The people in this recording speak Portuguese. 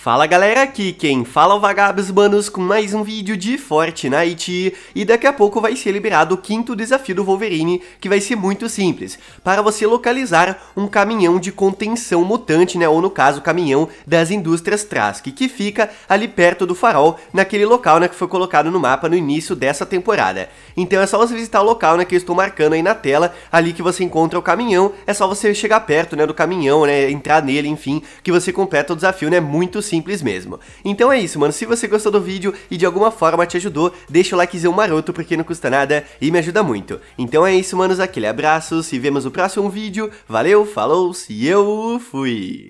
Fala galera, aqui quem fala é o Vagabos Manos com mais um vídeo de Fortnite. E daqui a pouco vai ser liberado o quinto desafio do Wolverine que vai ser muito simples, para você localizar um caminhão de contenção mutante, né, ou no caso caminhão das indústrias Trask, que fica ali perto do farol, naquele local, né, que foi colocado no mapa no início dessa temporada. Então é só você visitar o local, né, que eu estou marcando aí na tela, ali que você encontra o caminhão, é só você chegar perto, né, do caminhão, né, entrar nele, enfim, que você completa o desafio, né, muito simples mesmo. Então é isso, mano. Se você gostou do vídeo e de alguma forma te ajudou, deixa o likezão maroto porque não custa nada e me ajuda muito. Então é isso, manos. Aquele abraço. Se vemos no próximo vídeo. Valeu, falou, se eu fui.